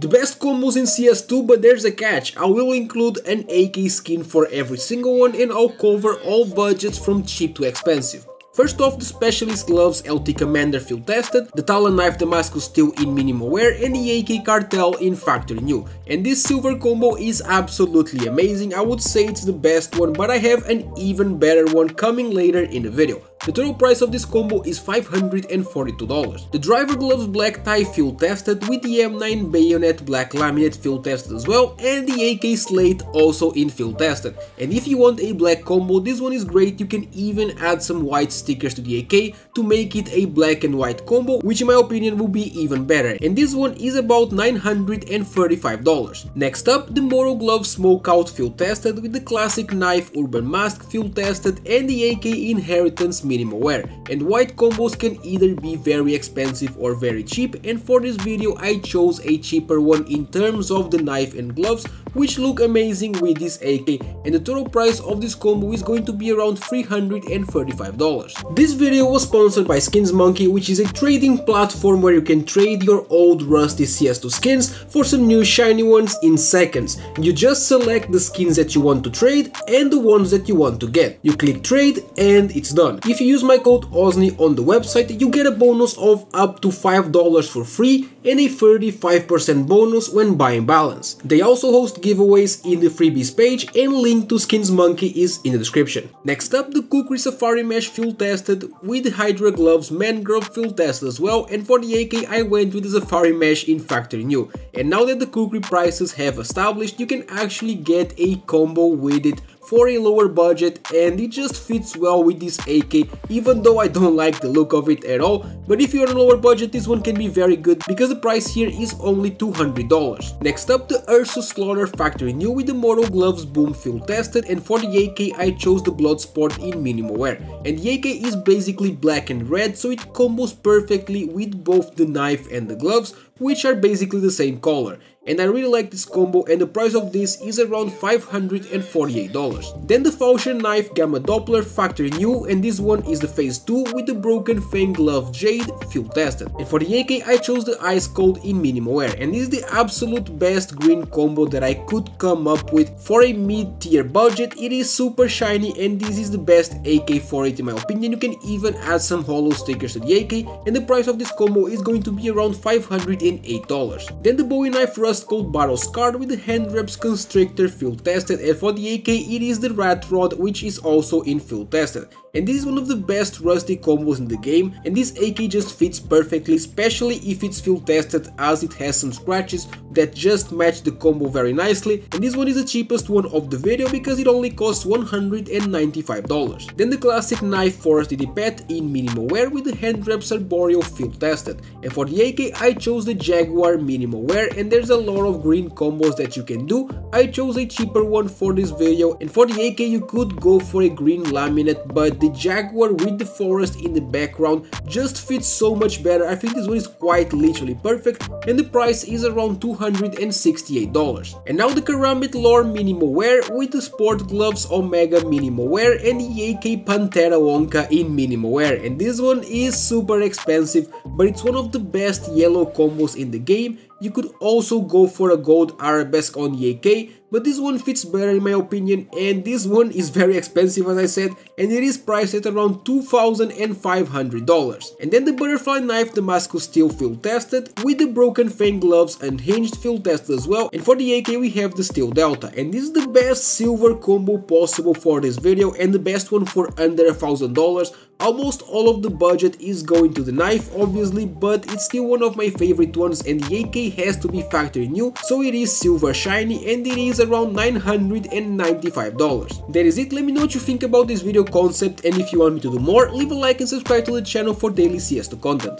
The best combos in CS2 but there's a catch, I will include an AK skin for every single one and I'll cover all budgets from cheap to expensive. First off, the Specialist Gloves LT Commander field tested, the Talon Knife Damascus Steel in minimal wear and the AK Cartel in factory new. And this silver combo is absolutely amazing, I would say it's the best one, but I have an even better one coming later in the video. The total price of this combo is $542. The driver gloves black tie field tested with the M9 bayonet black laminate field tested as well and the AK slate also in field tested. And if you want a black combo this one is great, you can even add some white stickers to the AK to make it a black and white combo which in my opinion will be even better and this one is about $935. Next up the Moto Glove Smokeout field tested with the classic knife urban mask field tested and the AK Inheritance minimal wear and white combos can either be very expensive or very cheap and for this video I chose a cheaper one in terms of the knife and gloves which look amazing with this AK and the total price of this combo is going to be around $335. This video was sponsored by Skins Monkey which is a trading platform where you can trade your old rusty CS2 skins for some new shiny ones in seconds. You just select the skins that you want to trade and the ones that you want to get. You click trade and it's done. If if you use my code OZZNY on the website, you get a bonus of up to $5 for free and a 35% bonus when buying balance. They also host giveaways in the freebies page and link to Skins Monkey is in the description. Next up, the Kukri Safari Mesh field tested with Hydra Gloves Mangrove field tested as well and for the AK I went with the Safari Mesh in factory new. And now that the Kukri prices have established, you can actually get a combo with it for a lower budget and it just fits well with this AK even though I don't like the look of it at all but if you're on a lower budget this one can be very good because the price here is only $200. Next up the Ursus Slaughter Factory New with the Moto Gloves Boom Field tested and for the AK I chose the Bloodsport in minimal wear and the AK is basically black and red so it combos perfectly with both the knife and the gloves which are basically the same color and I really like this combo and the price of this is around $548. Then the Falchion Knife Gamma Doppler factory new and this one is the phase 2 with the Broken Fang Glove Jade field tested. And for the AK I chose the Ice Coaled in minimal wear and is the absolute best green combo that I could come up with for a mid tier budget. It is super shiny and this is the best AK for it in my opinion. You can even add some holo stickers to the AK and the price of this combo is going to be around $508. Then the Bowie Knife Rust just called Battle Scar with the hand wraps constrictor field tested and for the AK it is the Rat Rod which is also in field tested and this is one of the best rusty combos in the game and this AK just fits perfectly especially if it's field tested as it has some scratches that just match the combo very nicely and this one is the cheapest one of the video because it only costs $195. Then the classic knife Forest DDPAT in minimal wear with the hand wraps arboreal field tested and for the AK I chose the Jaguar minimal wear and there's a lot of green combos that you can do. I chose a cheaper one for this video and for the AK you could go for a green laminate but the the Jaguar with the forest in the background just fits so much better. I think this one is quite literally perfect and the price is around $268. And now the Karambit Lore Minimal Wear with the Sport Gloves Omega Minimal Wear and the AK Panthera onca in Minimal Wear. And this one is super expensive but it's one of the best yellow combos in the game. You could also go for a gold arabesque on AK but this one fits better in my opinion and this one is very expensive as I said and it is priced at around $2,500. And then the butterfly knife Damascus steel field tested with the broken fang gloves unhinged field tested as well and for the AK we have the steel delta and this is the best silver combo possible for this video and the best one for under a thousand dollars Almost all of the budget is going to the knife obviously but it's still one of my favorite ones and the AK has to be factory new so it is silver shiny and it is around $995. That is it, let me know what you think about this video concept and if you want me to do more leave a like and subscribe to the channel for daily CS2 content.